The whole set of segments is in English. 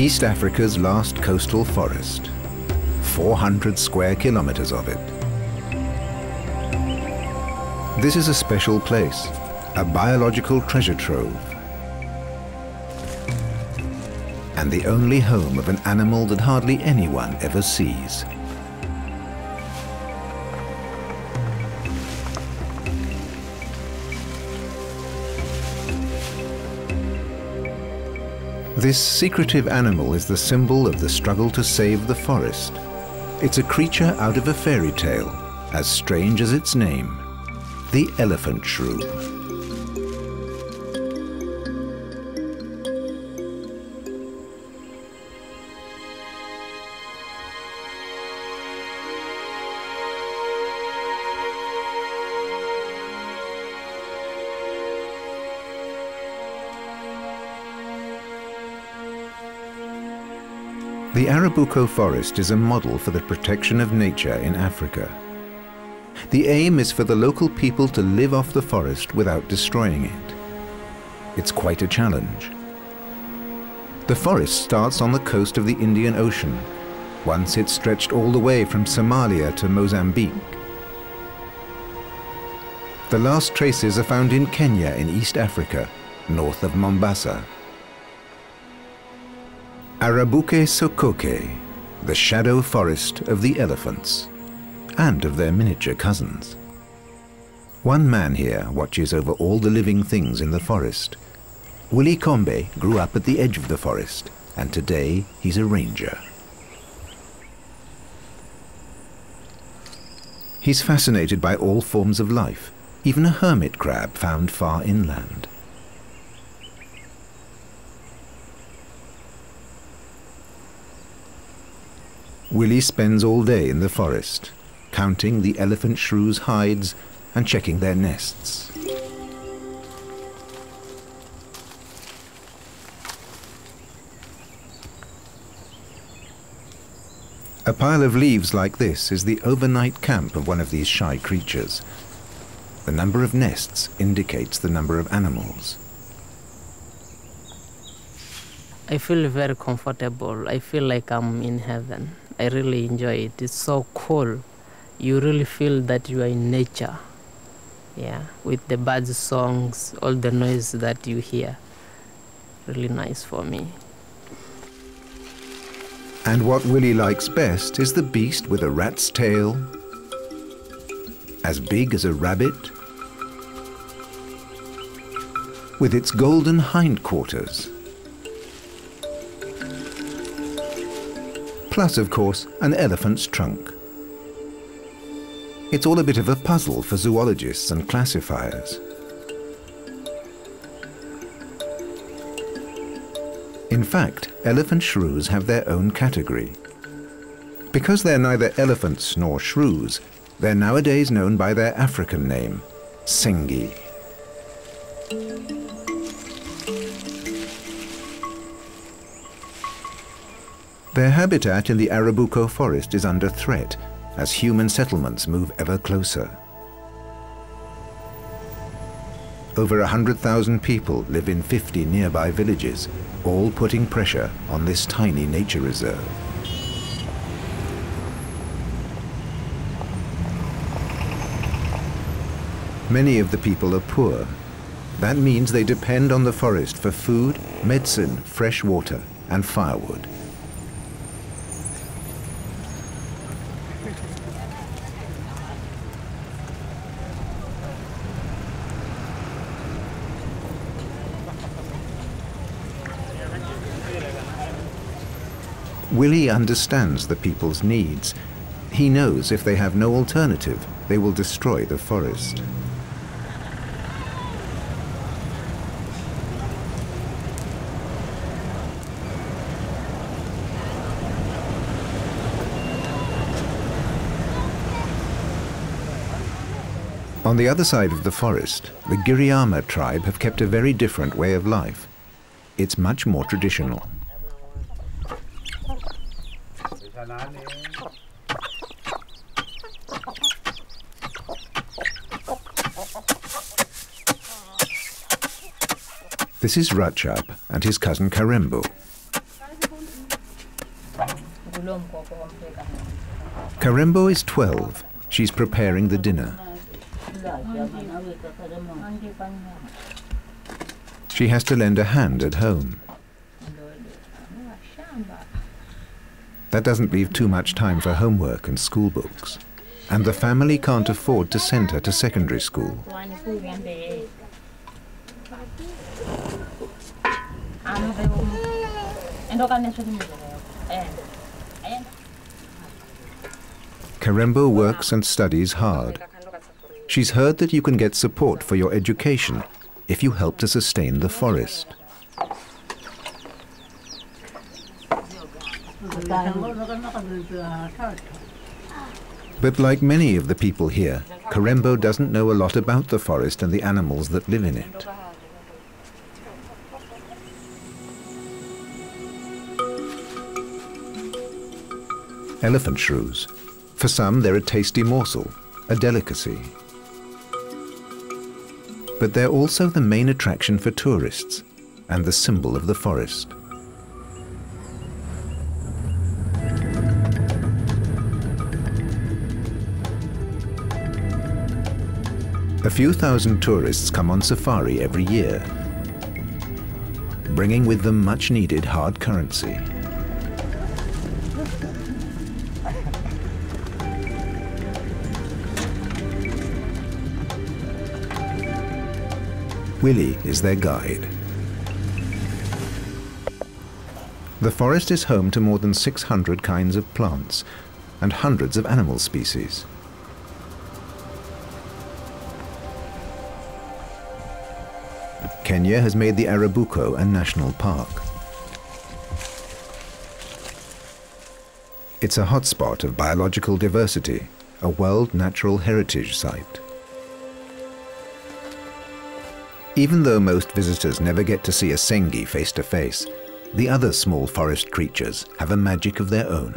East Africa's last coastal forest. 400 square kilometers of it. This is a special place, a biological treasure trove. And the only home of an animal that hardly anyone ever sees. This secretive animal is the symbol of the struggle to save the forest. It's a creature out of a fairy tale, as strange as its name, the elephant shrew. The Arabuko forest is a model for the protection of nature in Africa. The aim is for the local people to live off the forest without destroying it. It's quite a challenge. The forest starts on the coast of the Indian Ocean. Once it stretched all the way from Somalia to Mozambique. The last traces are found in Kenya in East Africa, north of Mombasa. Arabuko Sokoke, the shadow forest of the elephants and of their miniature cousins. One man here watches over all the living things in the forest. Willie Kombe grew up at the edge of the forest and today he's a ranger. He's fascinated by all forms of life, even a hermit crab found far inland. Willie spends all day in the forest, counting the elephant shrew's hides and checking their nests. A pile of leaves like this is the overnight camp of one of these shy creatures. The number of nests indicates the number of animals. I feel very comfortable. I feel like I'm in heaven. I really enjoy it. It's so cool. You really feel that you are in nature. Yeah, with the birds' songs, all the noise that you hear. Really nice for me. And what Willie likes best is the beast with a rat's tail, as big as a rabbit, with its golden hindquarters. Plus, of course, an elephant's trunk. It's all a bit of a puzzle for zoologists and classifiers. In fact, elephant shrews have their own category. Because they're neither elephants nor shrews, they're nowadays known by their African name, Sengi. Their habitat in the Arabuko forest is under threat as human settlements move ever closer. Over 100,000 people live in 50 nearby villages, all putting pressure on this tiny nature reserve. Many of the people are poor. That means they depend on the forest for food, medicine, fresh water and firewood. Willie understands the people's needs. He knows if they have no alternative, they will destroy the forest. On the other side of the forest, the Giriama tribe have kept a very different way of life. It's much more traditional. This is Rajab and his cousin Karembo. Karembo is 12. She's preparing the dinner. She has to lend a hand at home. That doesn't leave too much time for homework and school books. And the family can't afford to send her to secondary school. Karembo works and studies hard. She's heard that you can get support for your education if you help to sustain the forest. But like many of the people here, Karembo doesn't know a lot about the forest and the animals that live in it. Elephant shrews. For some, they're a tasty morsel, a delicacy. But they're also the main attraction for tourists and the symbol of the forest. A few thousand tourists come on safari every year, bringing with them much needed hard currency. Willie is their guide. The forest is home to more than 600 kinds of plants and hundreds of animal species. Kenya has made the Arabuko a national park. It's a hotspot of biological diversity, a World Natural Heritage Site. Even though most visitors never get to see a sengi face to face, the other small forest creatures have a magic of their own.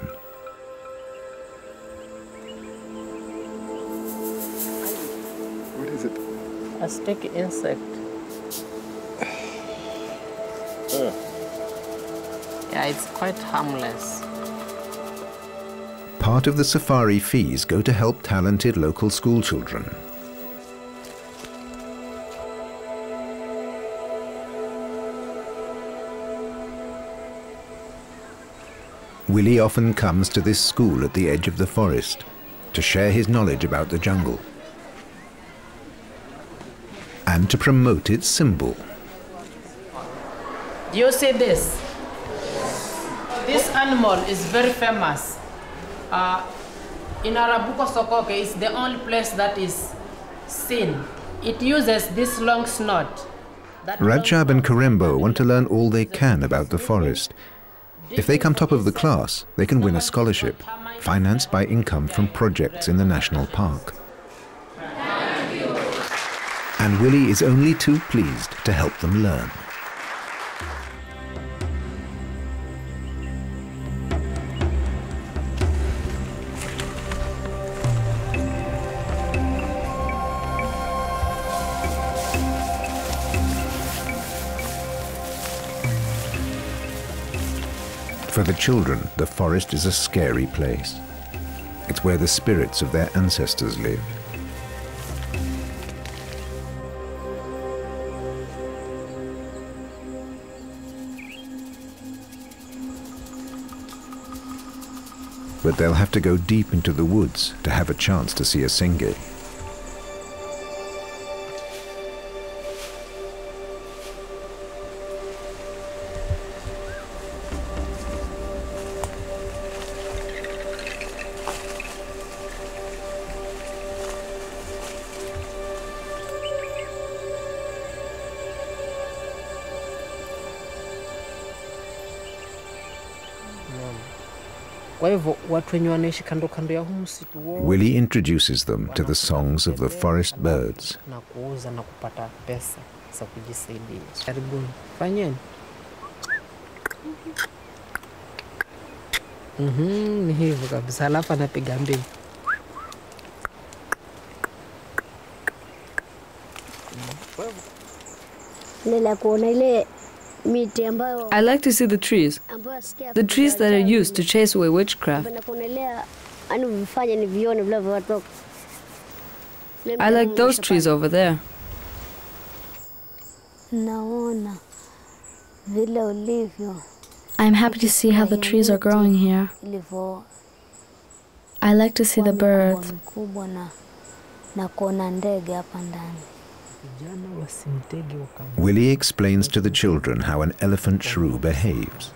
What is it? A sticky insect. Yeah, it's quite harmless. Part of the safari fees go to help talented local school Willie often comes to this school at the edge of the forest to share his knowledge about the jungle and to promote its symbol. Do you see this? This animal is very famous. Uh, in Arabuko Sokoke, it's the only place that is seen. It uses this long snout. Rajab and Karembo want to learn all they can about the forest. If they come top of the class, they can win a scholarship, financed by income from projects in the national park. And Willie is only too pleased to help them learn. For the children, the forest is a scary place. It's where the spirits of their ancestors live. But they'll have to go deep into the woods to have a chance to see a sengi. Willie introduces them to the songs of the forest birds. na kuuza na kupata pesa za kujisaidia. Karibuni, fanyeni. Mhm, ni hivyo kabisa, halafu anapiga mbiu. Nila kuona ile miti ambayo I like to see the trees, the trees that are used to chase away witchcraft. napenda kuonelea yani vifanye ni vione vile vinatoka Ile I like those trees over there. naona vile ulivyo I'm happy to see how the trees are growing here. I like to see the birds. Willie explains to the children how an elephant shrew behaves.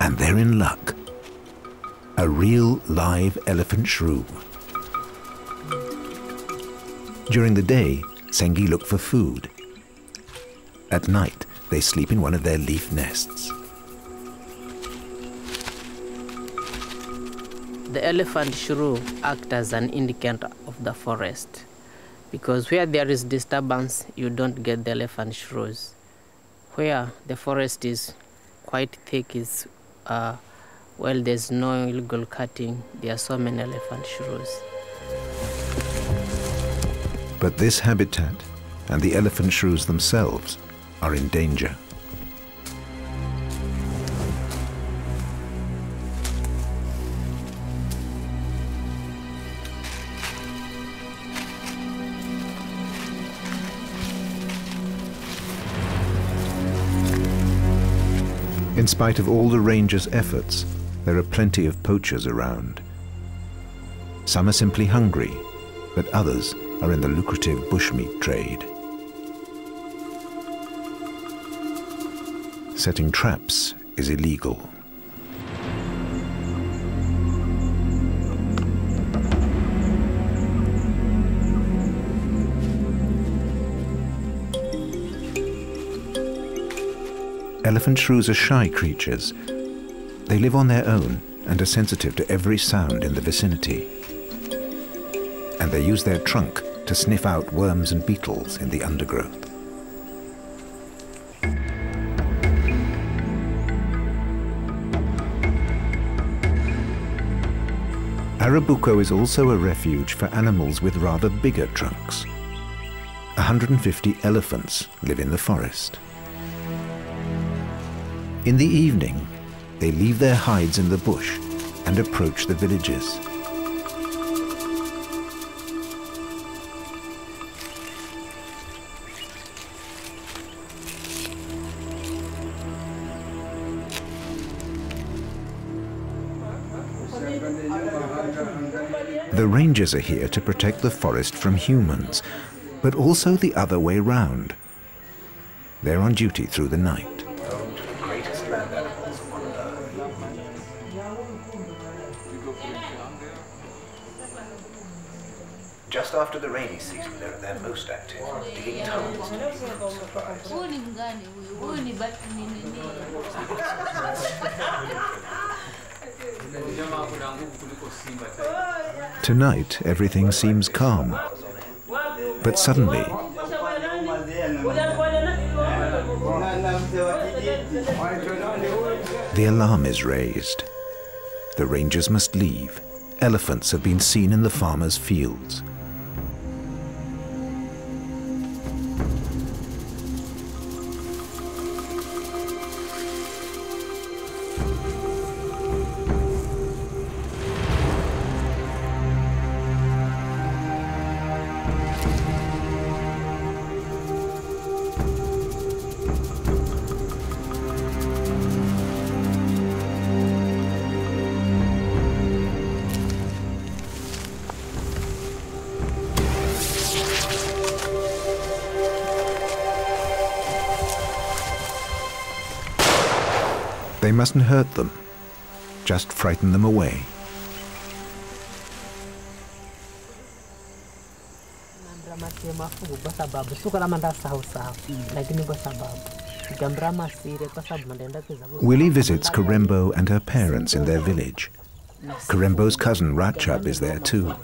And they're in luck. A real live elephant shrew. During the day, Sengi look for food. At night, they sleep in one of their leaf nests. The elephant shrew act as an indicator of the forest because where there is disturbance, you don't get the elephant shrews. Where the forest is quite thick, is uh, well, there's no illegal cutting. There are so many elephant shrews. But this habitat and the elephant shrews themselves are in danger. In spite of all the rangers' efforts, there are plenty of poachers around. Some are simply hungry, but others are in the lucrative bushmeat trade. Setting traps is illegal. Elephant shrews are shy creatures. They live on their own and are sensitive to every sound in the vicinity. And they use their trunk to sniff out worms and beetles in the undergrowth. Arabuko is also a refuge for animals with rather bigger trunks. 150 elephants live in the forest. In the evening, they leave their hides in the bush and approach the villages. The rangers are here to protect the forest from humans, but also the other way round. They're on duty through the night. After the rainy season, they're at their most active, digging tunnels? Tonight, everything seems calm. But suddenly, the alarm is raised. The rangers must leave. Elephants have been seen in the farmers' fields. Mustn't hurt them, just frighten them away. Willie visits Karembo and her parents in their village. Karembo's cousin Rajab is there too.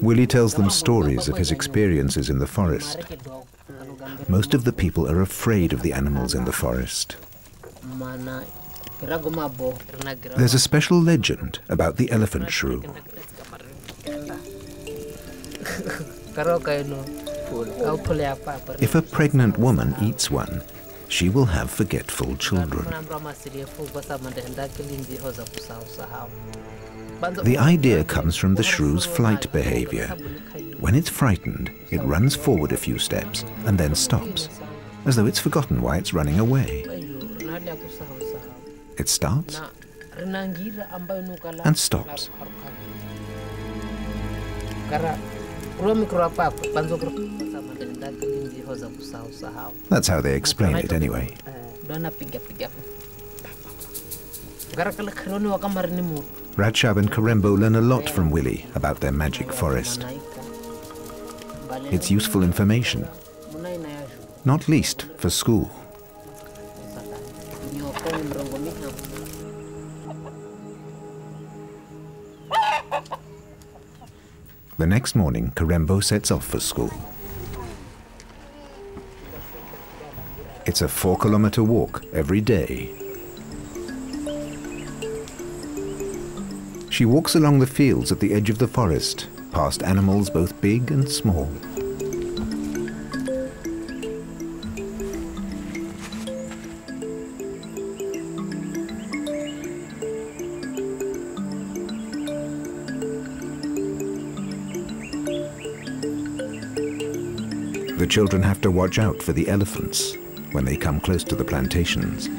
Willie tells them stories of his experiences in the forest. mare kidogo anugambira Most of the people are afraid of the animals in the forest. mana kirago mabo rinagira There's a special legend about the elephant shrew. karoka ino kaupule apa If a pregnant woman eats one, she will have forgetful children. The idea comes from the shrew's flight behavior. When it's frightened, it runs forward a few steps and then stops, as though it's forgotten why it's running away. It starts and stops. That's how they explain it anyway. Rajab and Karembo learn a lot from Willie about their magic forest. It's useful information, not least for school. The next morning, Karembo sets off for school. It's a four kilometer walk every day. She walks along the fields at the edge of the forest, past animals both big and small. The children have to watch out for the elephants when they come close to the plantations.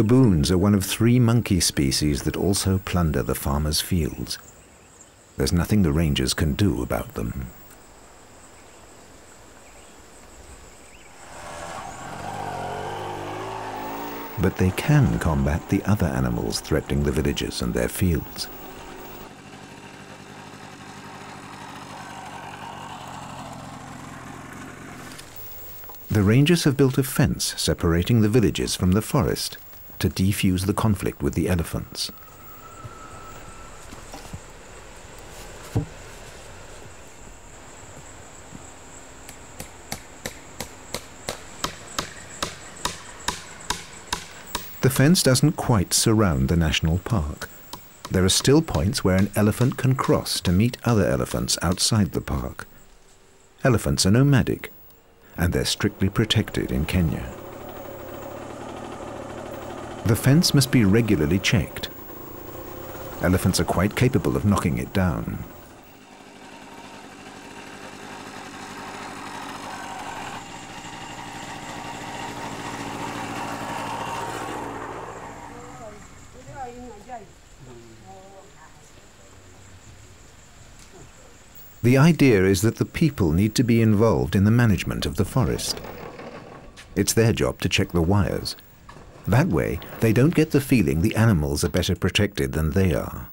Baboons are one of three monkey species that also plunder the farmers' fields. There's nothing the rangers can do about them. But they can combat the other animals threatening the villages and their fields. The rangers have built a fence separating the villages from the forest to defuse the conflict with the elephants. The fence doesn't quite surround the national park. There are still points where an elephant can cross to meet other elephants outside the park. Elephants are nomadic, and they're strictly protected in Kenya. The fence must be regularly checked. Elephants are quite capable of knocking it down. The idea is that the people need to be involved in the management of the forest. It's their job to check the wires. That way, they don't get the feeling the animals are better protected than they are.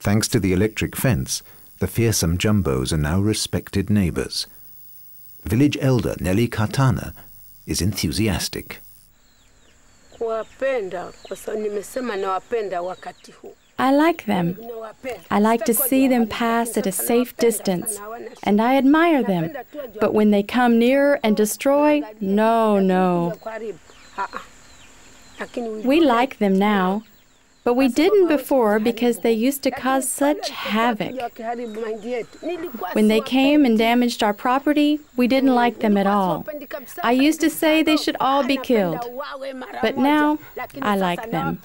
Thanks to the electric fence, the fearsome jumbos are now respected neighbors. Village elder Nelly Katana is enthusiastic. I like them. I like to see them pass at a safe distance, and I admire them. But when they come nearer and destroy, no, no. We like them now, but we didn't before because they used to cause such havoc. When they came and damaged our property, we didn't like them at all. I used to say they should all be killed. But now. I like them.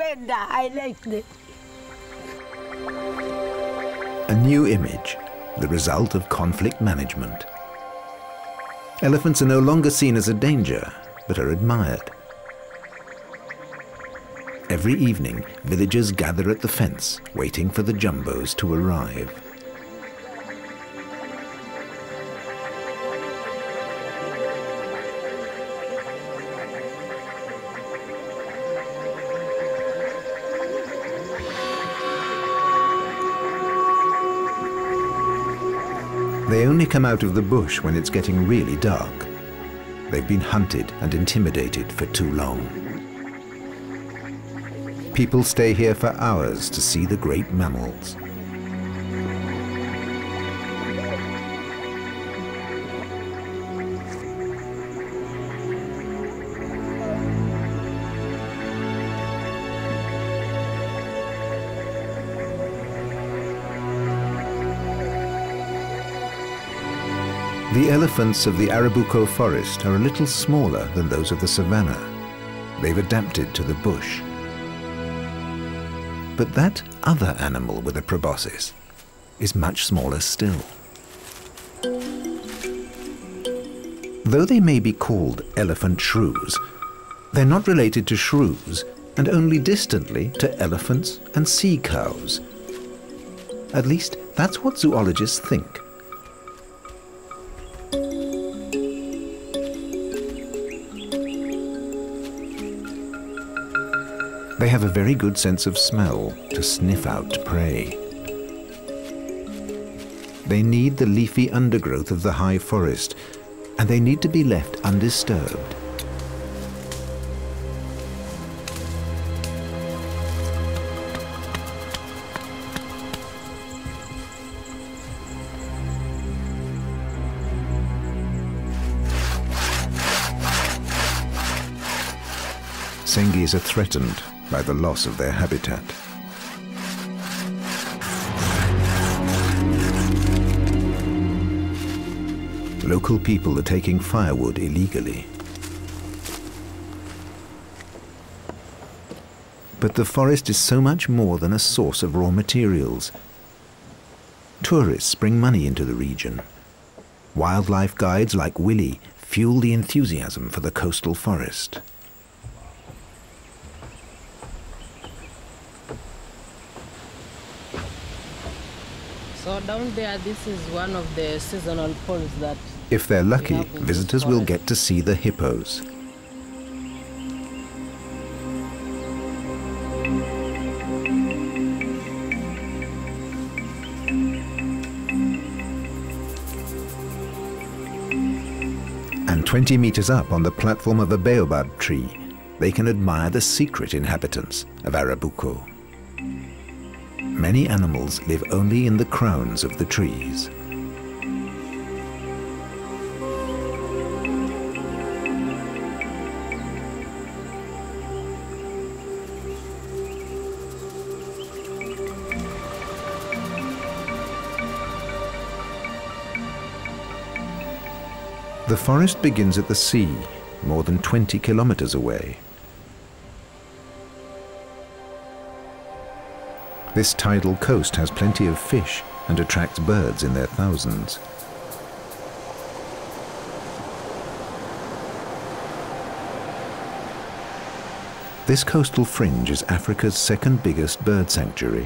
A new image, the result of conflict management. Elephants are no longer seen as a danger, but are admired. Every evening, villagers gather at the fence, waiting for the jumbos to arrive. They only come out of the bush when it's getting really dark. They've been hunted and intimidated for too long. People stay here for hours to see the great mammals. The elephants of the Arabuko forest are a little smaller than those of the savannah. They've adapted to the bush. But that other animal with a proboscis is much smaller still. Though they may be called elephant shrews, they're not related to shrews and only distantly to elephants and sea cows. At least that's what zoologists think. They have a very good sense of smell to sniff out prey. They need the leafy undergrowth of the high forest, and they need to be left undisturbed. Sengis are threatened by the loss of their habitat. Local people are taking firewood illegally. But the forest is so much more than a source of raw materials. Tourists bring money into the region. Wildlife guides like Willie fuel the enthusiasm for the coastal forest. So down there, this is one of the seasonal ponds that If they're lucky, visitors will get to see the hippos. And 20 meters up on the platform of a baobab tree, they can admire the secret inhabitants of Arabuko. Many animals live only in the crowns of the trees. The forest begins at the sea, more than 20 kilometers away. This tidal coast has plenty of fish and attracts birds in their thousands. This coastal fringe is Africa's second biggest bird sanctuary.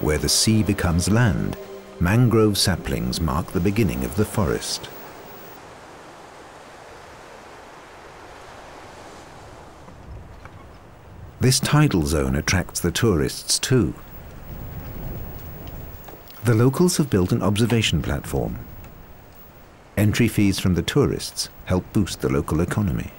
Where the sea becomes land, mangrove saplings mark the beginning of the forest. This tidal zone attracts the tourists too. The locals have built an observation platform. Entry fees from the tourists help boost the local economy.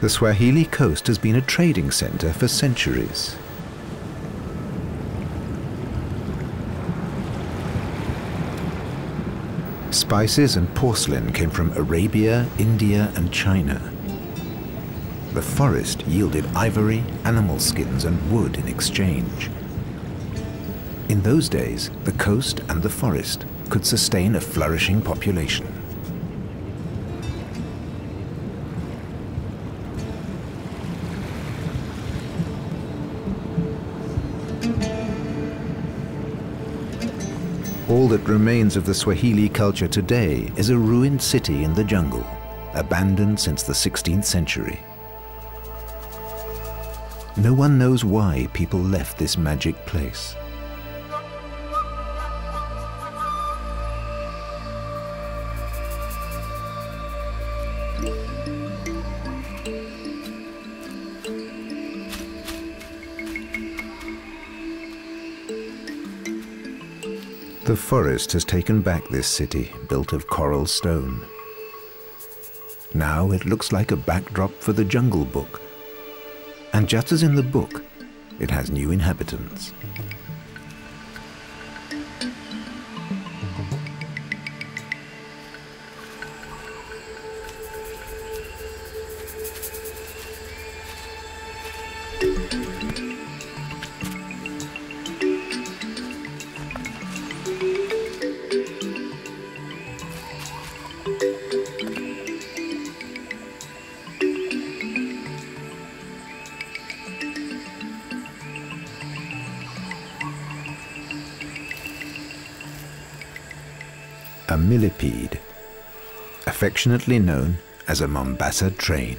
The Swahili coast has been a trading center for centuries. Spices and porcelain came from Arabia, India, and China. The forest yielded ivory, animal skins, and wood in exchange. In those days, the coast and the forest could sustain a flourishing population. That remains of the Swahili culture today is a ruined city in the jungle, abandoned since the 16th century. No one knows why people left this magic place. Forest has taken back this city built of coral stone. Now it looks like a backdrop for the Jungle Book. And just as in the book, it has new inhabitants. Millipede, affectionately known as a Mombasa train.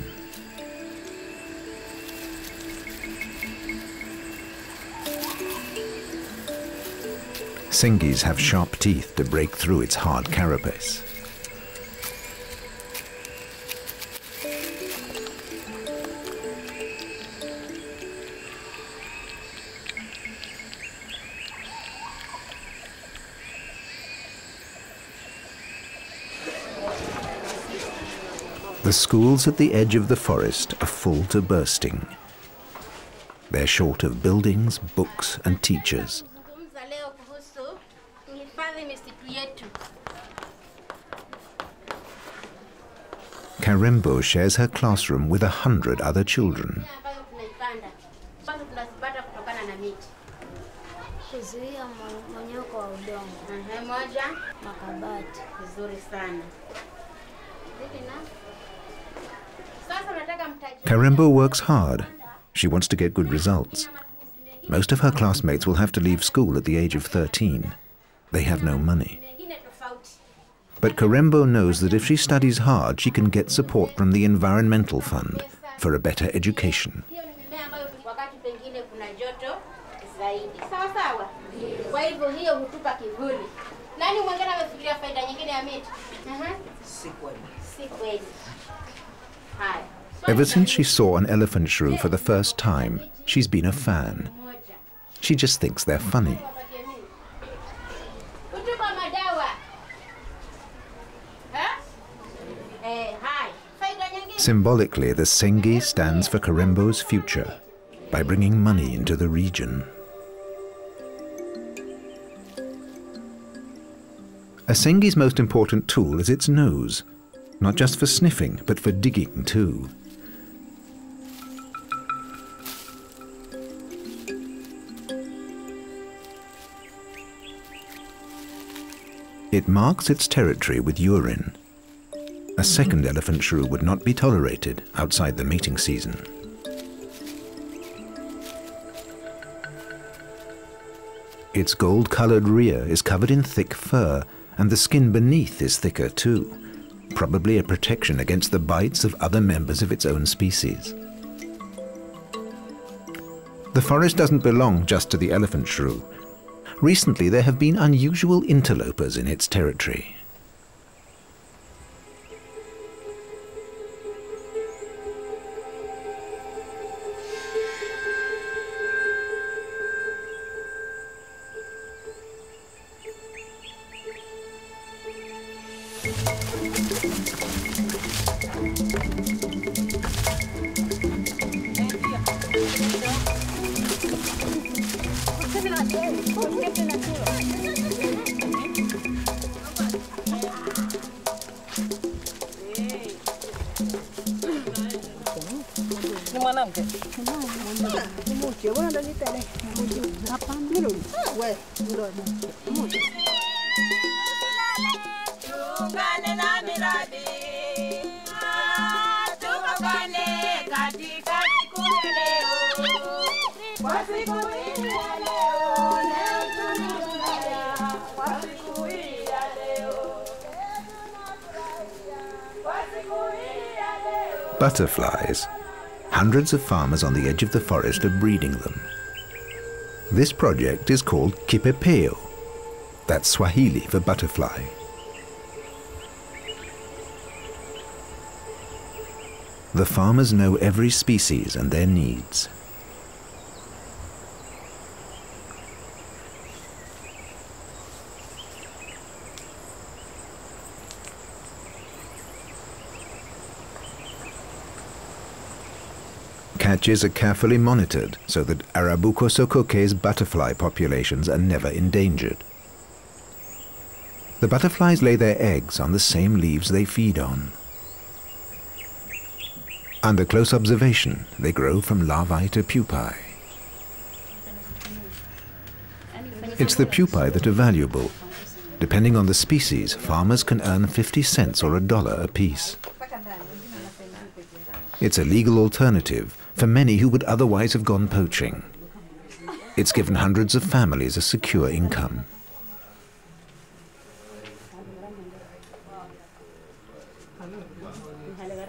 Sengis have sharp teeth to break through its hard carapace. The schools at the edge of the forest are full to bursting. They're short of buildings, books, and teachers. Zungumza leo kuhusu kuhifadhi misitu yetu. Karembo shares her classroom with a hundred other children. Karembo works hard. She wants to get good results. Most of her classmates will have to leave school at the age of 13. They have no money. But Karembo knows that if she studies hard, she can get support from the Environmental Fund for a better education. Ever since she saw an elephant shrew for the first time, she's been a fan. She just thinks they're funny. Symbolically, the Sengi stands for Karembo's future by bringing money into the region. A Sengi's most important tool is its nose, not just for sniffing, but for digging too. It marks its territory with urine. A second elephant shrew would not be tolerated outside the mating season. Its gold-colored rear is covered in thick fur, and the skin beneath is thicker too, probably a protection against the bites of other members of its own species. The forest doesn't belong just to the elephant shrew. Recently, there have been unusual interlopers in its territory. Hundreds of farmers on the edge of the forest are breeding them. This project is called Kipepeo. That's Swahili for butterfly. The farmers know every species and their needs. Catches are carefully monitored so that Arabuko sokoke's butterfly populations are never endangered. The butterflies lay their eggs on the same leaves they feed on. Under close observation, they grow from larvae to pupae. It's the pupae that are valuable. Depending on the species, farmers can earn 50 cents or a dollar apiece. It's a legal alternative for many who would otherwise have gone poaching. It's given hundreds of families a secure income.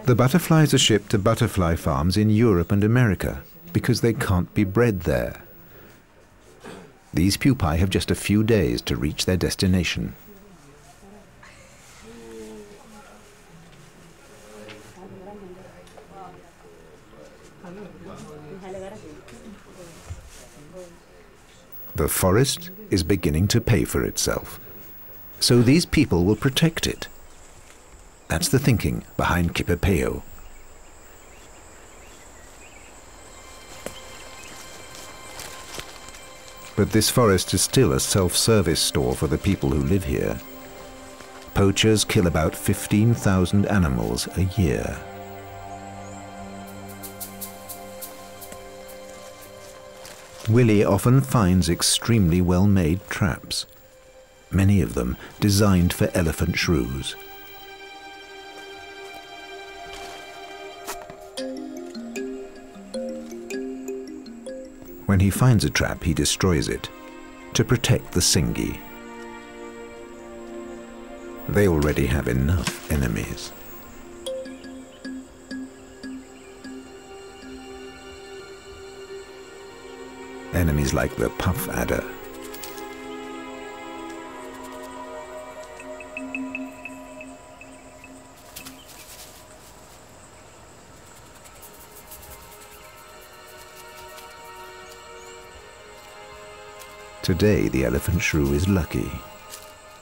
The butterflies are shipped to butterfly farms in Europe and America because they can't be bred there. These pupae have just a few days to reach their destination. The forest is beginning to pay for itself. So these people will protect it. That's the thinking behind Kipepeo. But this forest is still a self-service store for the people who live here. Poachers kill about 15,000 animals a year. Willie often finds extremely well-made traps, many of them designed for elephant shrews. When he finds a trap, he destroys it to protect the Sengi. They already have enough enemies. Like the puff adder. Today the elephant shrew is lucky.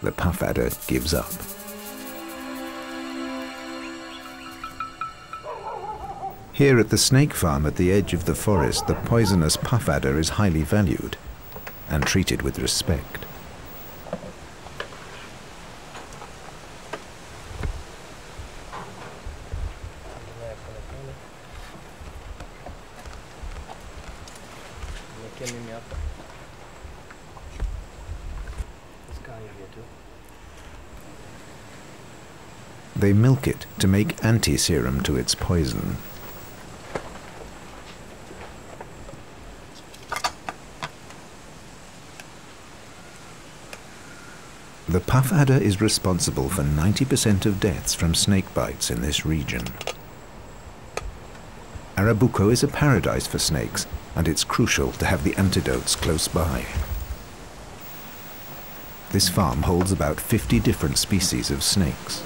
The puff adder gives up. Here at the snake farm at the edge of the forest, the poisonous puff adder is highly valued and treated with respect. They milk it to make anti-serum to its poison. The puff adder is responsible for 90% of deaths from snake bites in this region. Arabuko is a paradise for snakes, and it's crucial to have the antidotes close by. This farm holds about 50 different species of snakes.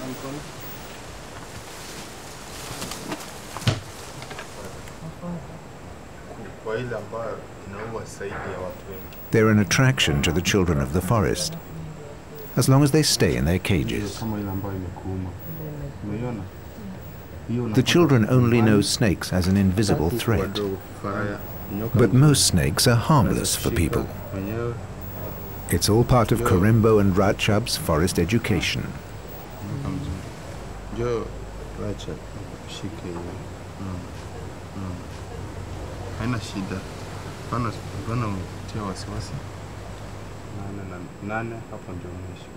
They're an attraction to the children of the forest, as long as they stay in their cages. The children only know snakes as an invisible threat, but most snakes are harmless for people. It's all part of Karembo and Rajab's forest education. haina na nane hapo ndio mwisho.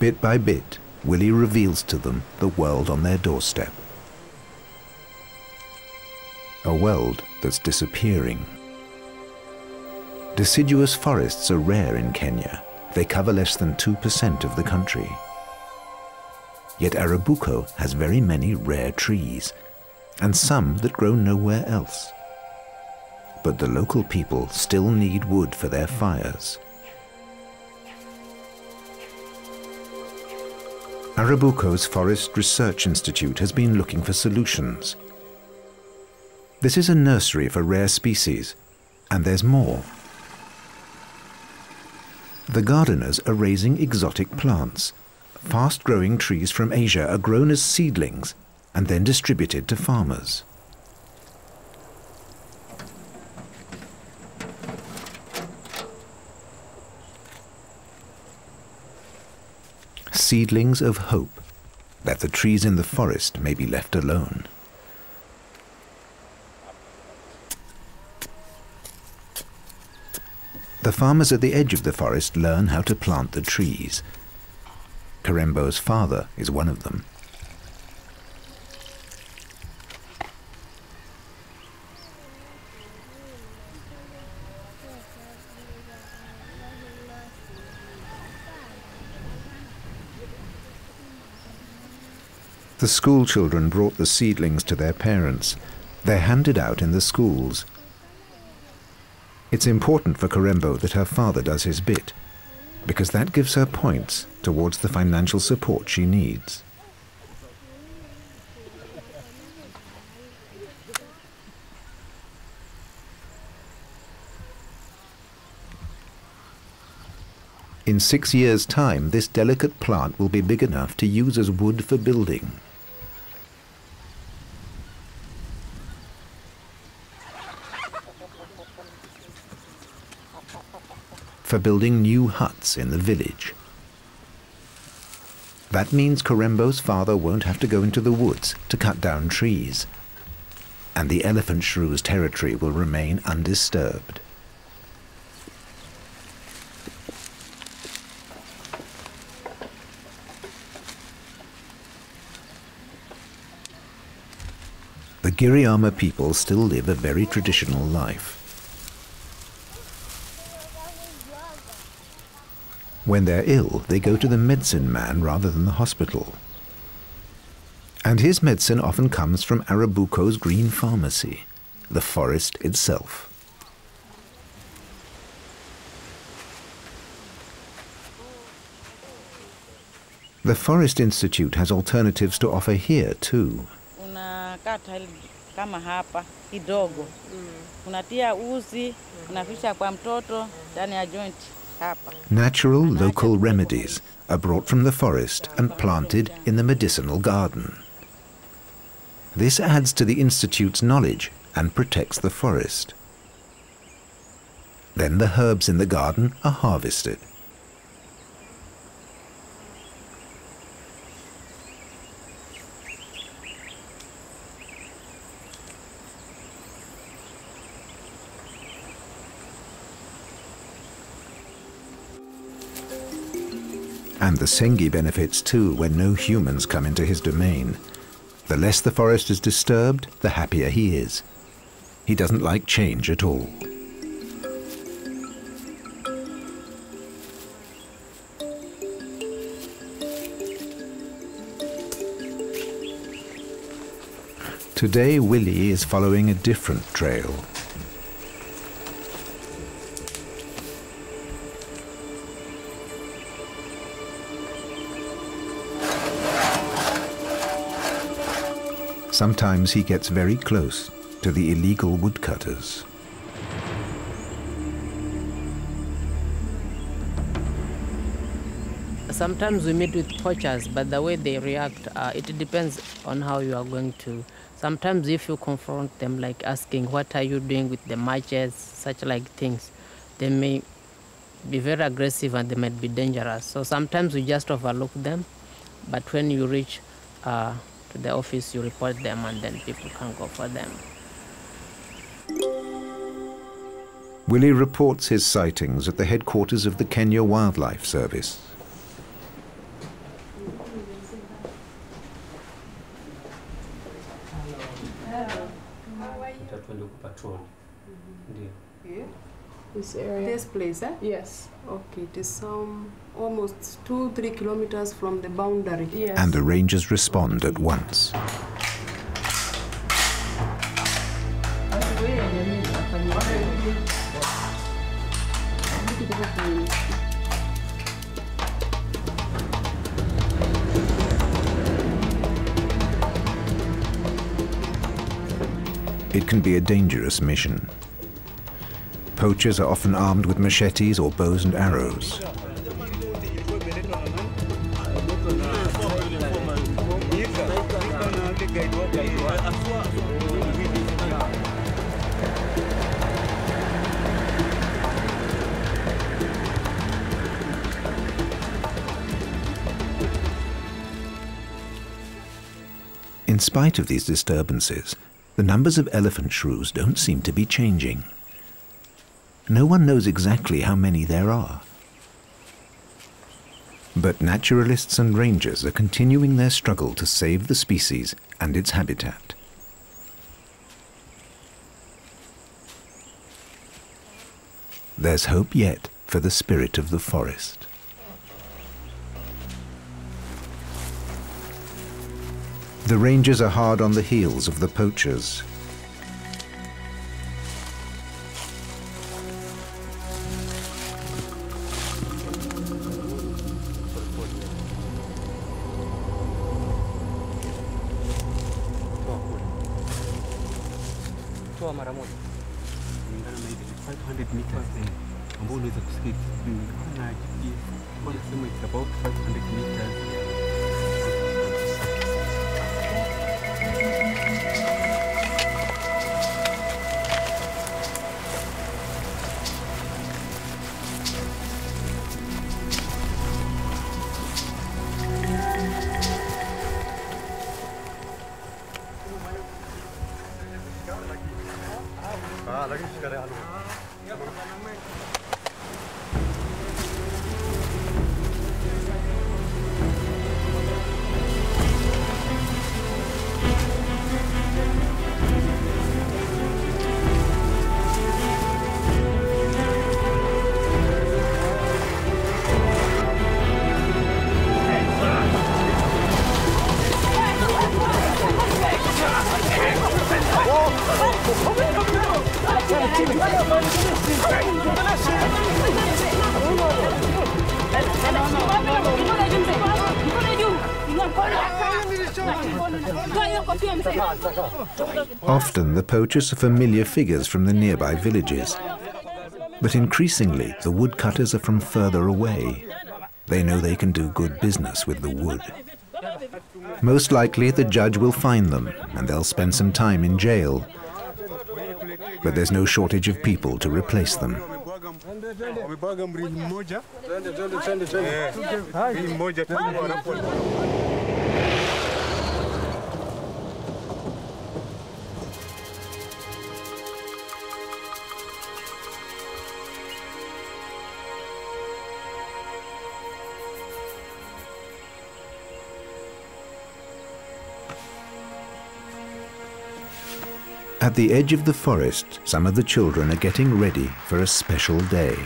Bit by bit, Willie reveals to them the world on their doorstep. A world that's disappearing. Deciduous forests are rare in Kenya. They cover less than 2% of the country. Yet Arabuko has very many rare trees, and some that grow nowhere else. But the local people still need wood for their fires. Arabuko's Forest Research Institute has been looking for solutions. This is a nursery for rare species, and there's more. The gardeners are raising exotic plants. Fast-growing trees from Asia are grown as seedlings and then distributed to farmers. Seedlings of hope that the trees in the forest may be left alone. The farmers at the edge of the forest learn how to plant the trees. Karembo's father is one of them. The school children brought the seedlings to their parents. They're handed out in the schools. It's important for Karembo that her father does his bit, because that gives her points towards the financial support she needs. In six years' time, this delicate plant will be big enough to use as wood for building. For building new huts in the village. That means Karembo's father won't have to go into the woods to cut down trees. And the elephant shrew's territory will remain undisturbed. the Giriama people still live a very traditional life. When they're ill, they go to the medicine man rather than the hospital. And his medicine often comes from Arabuko's green pharmacy, the forest itself. The Forest Institute has alternatives to offer here too. unakata kama hapa kidogo mm. unatia uzi mm. unafisha kwa mtoto ndani ya joint hapa Natural local remedies are brought from the forest and planted in the medicinal garden. This adds to the Institute's knowledge and protects the forest. Then the herbs in the garden are harvested. And the Sengi benefits too when no humans come into his domain. The less the forest is disturbed, the happier he is. He doesn't like change at all. Today, Willie is following a different trail. Sometimes he gets very close to the illegal woodcutters. Sometimes we meet with poachers, but the way they react, uh, it depends on how you are going to. Sometimes if you confront them, like asking, what are you doing with the matches, such like things, they may be very aggressive and they might be dangerous. So sometimes we just overlook them, but when you reach uh, to the office, you report them and then people can go for them. Willie reports his sightings at the headquarters of the Kenya Wildlife Service. This area? This place, eh? Yes. Okay, it is um, almost two, three kilometers from the boundary. Yes. And the rangers respond at once. It can be a dangerous mission. Poachers are often armed with machetes or bows and arrows. In spite of these disturbances, the numbers of elephant shrews don't seem to be changing. No one knows exactly how many there are. But naturalists and rangers are continuing their struggle to save the species and its habitat. There's hope yet for the spirit of the forest. The rangers are hard on the heels of the poachers. Often the poachers are familiar figures from the nearby villages. But increasingly, the woodcutters are from further away. They know they can do good business with the wood. Most likely, the judge will fine them and they'll spend some time in jail. But there's no shortage of people to replace them. At the edge of the forest, some of the children are getting ready for a special day.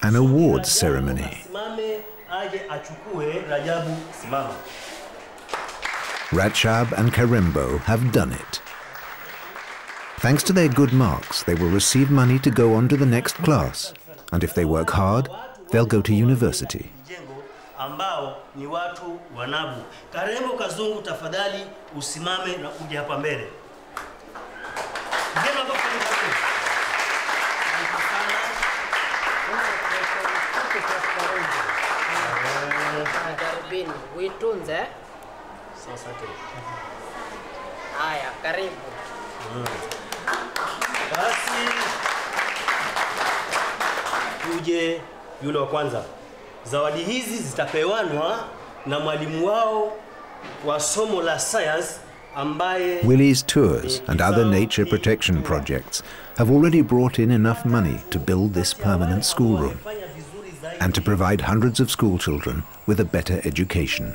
An awards ceremony. simame aje achukue Rajabu simama. Rajab and Karembo have done it. Thanks to their good marks, they will receive money to go on to the next class. And if they work hard, they'll go to university. Ambao ni watu wa Nabu. Karembo Kazungu, tafadhali usimame na uje hapa mbele. Karibu. Darubini, uitunze. Sasa tena. Haya, karibu. Basi uje yule wa kwanza. Zawadi hizi zitapewanwa na mwalimu wao wa somo la science ambaye Willie's Tours and other nature protection projects have already brought in enough money to build this permanent schoolroom and to provide hundreds of school children with a better education.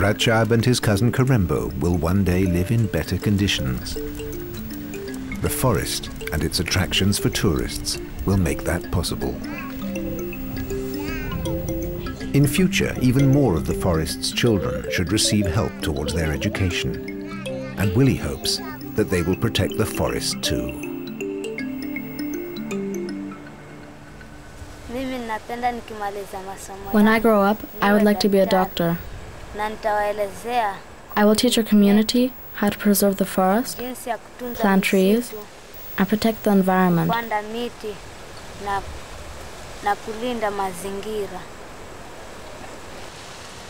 Rajab and his cousin Karembo will one day live in better conditions. The forest and its attractions for tourists will make that possible. In future, even more of the forest's children should receive help towards their education. And Willie hopes that they will protect the forest too. Mimi napenda nikimaliza masomo When I grow up, I would like to be a doctor. Na nitawaelezea I will teach our community how to preserve the forest, jinsi ya kutunza plant trees, and protect the environment. kupanda miti na, na kulinda mazingira.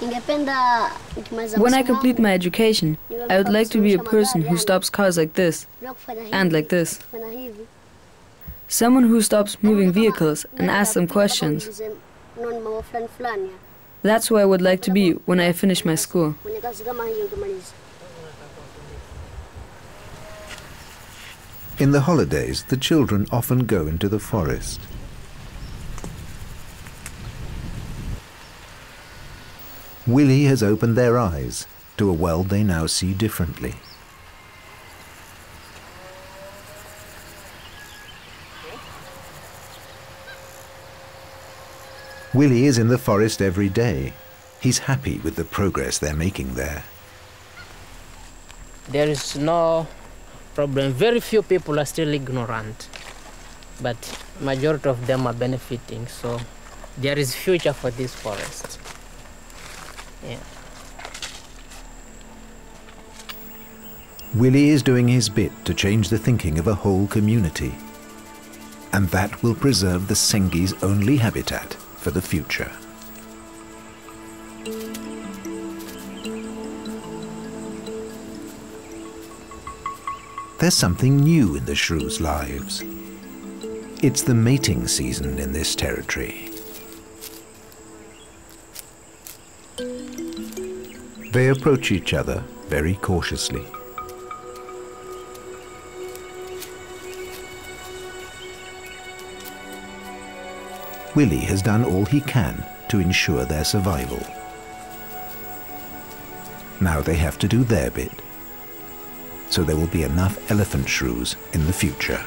Ningependa nikimaliza When I complete my education, I would like to be a person who stops cars like this yangu, kufanya hivi, and like this. Someone who stops moving vehicles and asks them questions. That's where I would like to be when I finish my school. In the holidays, the children often go into the forest. Willie has opened their eyes to a world they now see differently. Willie is in the forest every day. He's happy with the progress they're making there. There is no problem. Very few people are still ignorant, but majority of them are benefiting. So there is future for this forest. Yeah. Willie is doing his bit to change the thinking of a whole community. And that will preserve the Sengi's only habitat for the future. There's something new in the shrews' lives. It's the mating season in this territory. They approach each other very cautiously. Willie has done all he can to ensure their survival. Now they have to do their bit, so there will be enough elephant shrews in the future.